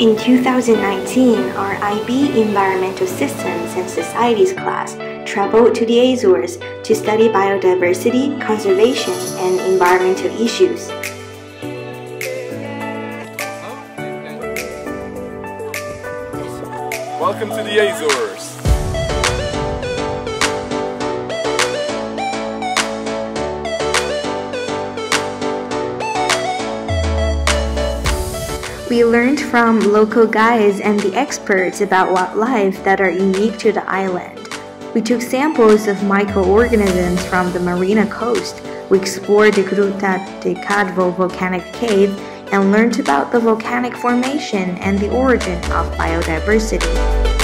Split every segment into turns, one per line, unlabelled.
In 2019, our IB Environmental Systems and Societies class traveled to the Azores to study biodiversity, conservation, and environmental issues.
Welcome to the Azores.
We learned from local guides and the experts about wildlife that are unique to the island. We took samples of microorganisms from the Marina coast. We explored the Gruta de Carvão volcanic cave and learned about the volcanic formation and the origin of biodiversity.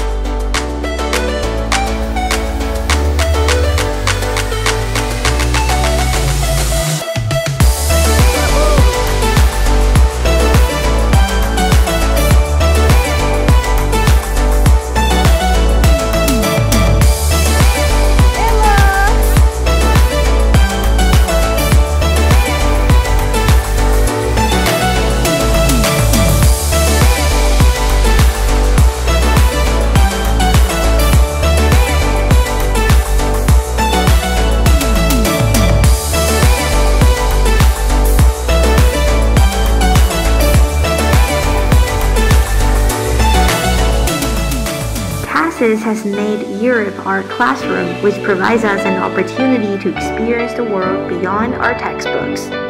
TASIS has made Europe our classroom, which provides us an opportunity to experience the world beyond our textbooks.